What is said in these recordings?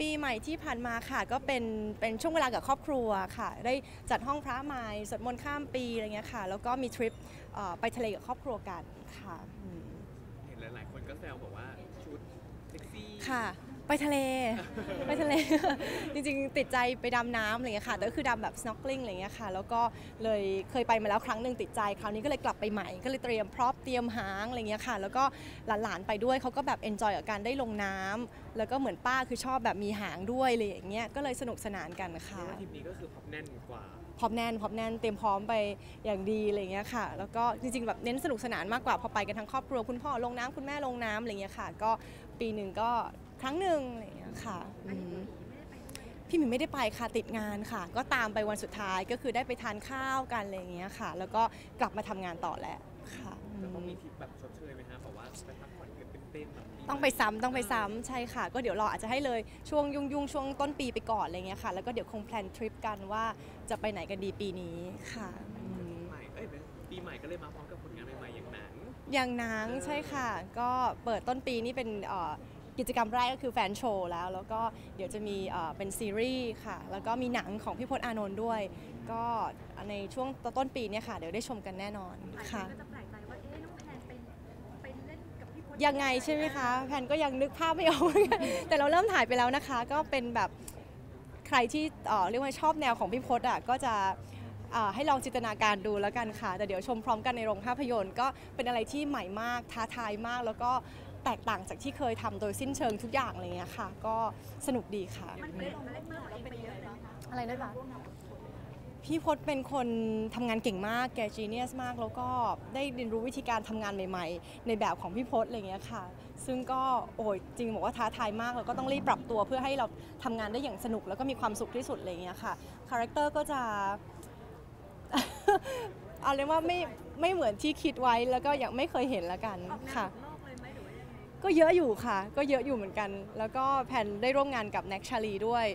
ปีใหม่ที่ผ่านมาค่ะ ก็เป็นเป็นช่วงเวลากับครอบครัวค่ะ ได้จัดห้องพระใหม่สวดมนต์ข้ามปีอะไรเงี้ยค่ะ แล้วก็มีทริปเอ่อไปทะเลกับครอบครัวกันค่ะอืมเห็นหลายๆคนก็แซวบอกว่าชุดเซ็กซี่ค่ะ ไปทะเล ไปทะเล จริงๆ ติดใจไปดำน้ำอะไรเงี้ยค่ะแต่ก็คือดำแบบ snorkeling อะไรเงี้ยค่ะ แล้วก็เลยเคยไปมาแล้วครั้งหนึ่งติดใจ คราวนี้ก็เลยกลับไปใหม่ ก็เลยเตรียม prop เตรียมหางอะไรเงี้ยค่ะ แล้วก็หลานๆไปด้วยเขาก็แบบ enjoy กับการได้ลงน้ำแล้วก็เหมือนป้าคือชอบแบบมีหางด้วยอะไรอย่างเงี้ย ก็เลยสนุกสนานกันเรียค่ะกว่าทริปนี้ก็คือพบแน่นกว่า พร้อมแน่นพร้อมแน่นเตรียมพร้อมไปอย่างดีอะไรเงี้ยค่ะ แล้วก็จริงๆแบบเน้นสนุกสนานมากกว่าพอไปกันทั้งครอบครัวคุณพ่อลงน้ำคุณแม่ลงน้ำอะไรเงี้ยค่ะ ก็ปีหนึ่งก็ ครั้งหนึ่งอะไรเงี้ยค่ะอืมพี่หมิวไม่ได้ไปค่ะติดงานค่ะ ก็ตามไปวันสุดท้ายก็คือได้ไปทานข้าวกันอะไรเงี้ยค่ะ แล้วก็กลับมาทำงานต่อแหละค่ะอืจะต้องมมีทริปแบบชดเชยไหมฮะแบบว่าไปพักผ่อนกันเต็มๆแบบนี้ต้องไปซ้ำต้องไปซ้ำใช่ค่ะ ก็เดี๋ยวรออาจจะให้เลยช่วงยุ่งๆช่วงต้นปีไปก่อนอะไรเงี้ยค่ะ แล้วก็เดี๋ยวคงแพลนทริปกันว่าจะไปไหนกันดีปีนี้ค่ะอืมใหม่เอ้ยปีใหม่ก็เลยมาพร้อมกับผลงานใหม่ๆอย่างหนังอย่างหนังใช่ค่ะ ก็เปิดต้นปีนี่เป็นเอ่อ กิจกรรมแรกก็คือแฟนโชว์แล้ว แล้วก็เดี๋ยวจะมีเป็นซีรีส์ค่ะ แล้วก็มีหนังของพี่พจน์อานนท์ด้วย ก็ในช่วงต้นปีเนี่ยค่ะ เดี๋ยวได้ชมกันแน่นอนค่ะนก็จะแปลกใจว่าเอ๊ะน้องแพนไปไปเล่นกับพี่พจน์ยังไงใช่ไหมคะ แพนก็ยังนึกภาพไม่ออกเหมือนกันแต่เราเริ่มถ่ายไปแล้วนะคะ ก็เป็นแบบใครที่เรียกว่าชอบแนวของพี่พจน์อะก็จะให้ลองจินตนาการดูแล้วกันค่ะ แต่เดี๋ยวชมพร้อมกันในโรงภาพยนตร์ ก็เป็นอะไรที่ใหม่มากท้าทายมาก แล้วก็ แตกต่างจากที่เคยทำโดยสิ้นเชิงทุกอย่างอะไรเงี้ยค่ะ ก็สนุกดีค่ะ มันเปลี่ยนมาเล่นเมื่อเองไปเยอะเลยนะคะอะไรนะคะ พี่พชร์เป็นคนทำงานเก่งมาก แก genius มาก แล้วก็ได้เรียนรู้วิธีการทำงานใหม่ ๆ ในแบบของพี่พชร์อะไรเงี้ยค่ะ ซึ่งก็โอ้ยจริงบอกว่าท้าทายมาก แล้วก็ต้องรีบปรับตัวเพื่อให้เราทำงานได้อย่างสนุกแล้วก็มีความสุขที่สุดอะไรเงี้ยค่ะ character ก็จะ เอาเป็นว่าไม่ไม่เหมือนที่คิดไว้แล้วก็ยังไม่เคยเห็นละกันค่ะ อ ก็เยอะอยู่ค่ะ ก็เยอะอยู่เหมือนกัน แล้วก็แผนได้ร่วมงานกับแน็กชาลีด้วย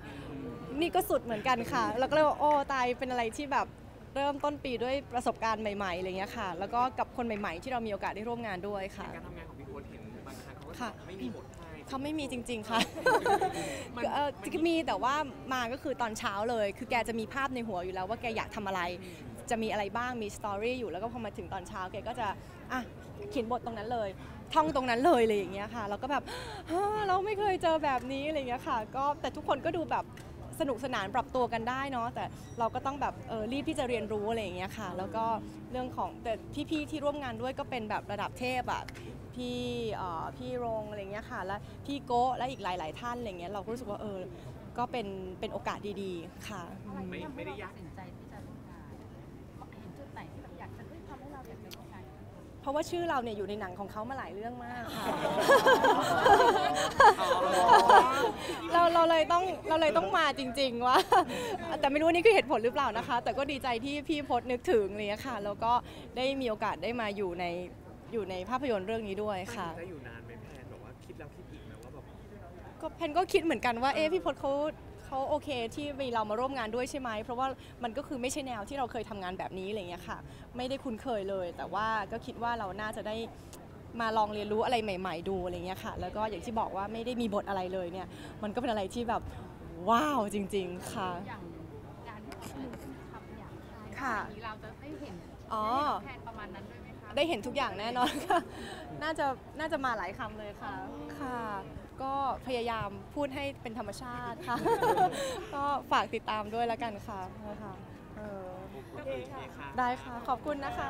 นี่ก็สุดเหมือนกันค่ะ แล้วก็เลยว่าโอ้ตายเป็นอะไรที่แบบเริ่มต้นปีด้วยประสบการณ์ใหม่ๆอะไรเงี้ยค่ะ แล้วก็กับคนใหม่ๆ ที่เรามีโอกาสได้ร่วมงานด้วยค่ะ การทำงานของพี่โพสเห็นบางครั้งเขาก็ค่ะไม่มีบทให้ เขาไม่มีจริง ๆ ค่ะมันเออจะมีแต่ว่ามาก็คือตอนเช้าเลย คือแกจะมีภาพในหัวอยู่แล้วว่าแกอยากทำอะไร จะมีอะไรบ้าง มีสตอรี่อยู่ แล้วก็พอมาถึงตอนเช้าแกก็จะ อะ เขียนบทตรงนั้นเลย ท่องตรงนั้นเลยเลยอย่างเงี้ยค่ะ แล้วก็แบบฮ่าเราไม่เคยเจอแบบนี้อะไรเงี้ยค่ะ ก็แต่ทุกคนก็ดูแบบสนุกสนานปรับตัวกันได้เนาะแต่เราก็ต้องแบบเออรีบที่จะเรียนรู้อะไรอย่างเงี้ยค่ะ แล้วก็เรื่องของแต่พี่ๆที่ร่วมงานด้วยก็เป็นแบบระดับเทพอะ พี่เอ่อพี่รงอะไรเงี้ยค่ะและพี่โก้และอีกหลาย ๆ ท่านอะไรเงี้ยเราก็รู้สึกว่าเออก็เป็นเป็นโอกาสดีๆค่ะไม่ไม่ได้ยากตัดสินใจที่จะร่วมงานเห็นจุดไหนที่แบบอยากจะเฮ้ยทำให้เราอยากจะร่วมงานกับพี่พจน์เพราะว่าชื่อเราเนี่ยอยู่ในหนังของเขามาหลายเรื่องมากค่ะเราเราเลยต้องเราเลยต้องมาจริง ๆ ว่า แต่ไม่รู้ว่านี่คือเหตุผลหรือเปล่านะคะ แต่ก็ดีใจที่พี่พจน์นึกถึงอะไรเลยค่ะแล้วก็ได้มีโอกาสได้มาอยู่ใน อยู่ในภาพยนตร์เรื่องนี้ด้วยค่ะจะอยู่นานไหมแพนแบบว่าคิดแล้วคิดอีกนะว่าแบบก็แพนก็คิดเหมือนกันว่าเอ๊ะพี่พจน์เขาเขาโอเคที่มีเรามาร่วมงานด้วยใช่ไหมเพราะว่ามันก็คือไม่ใช่แนวที่เราเคยทำงานแบบนี้อะไรเงี้ยค่ะ ไม่ได้คุ้นเคยเลย แต่ว่าก็คิดว่าเราน่าจะได้มาลองเรียนรู้อะไรใหม่ ๆ ดูอะไรเงี้ยค่ะ แล้วก็อย่างที่บอกว่าไม่ได้มีบทอะไรเลยเนี่ย มันก็เป็นอะไรที่แบบว้าวจริง ๆค่ะอย่างการที่แบบทำอย่างไรค่ะอย่างนี้เราจะได้เห็นอ๋อแทนประมาณนั้นด้วย ไหมคะได้เห็นทุกอย่างแน่นอนค่ะ น่าจะน่าจะมาหลายคำเลยค่ะ ค่ะ ก็พยายามพูดให้เป็นธรรมชาติค่ะ ก็ฝากติดตามด้วยแล้วกันค่ะนะคะเออโอเคค่ะได้ค่ะ ขอบคุณนะคะ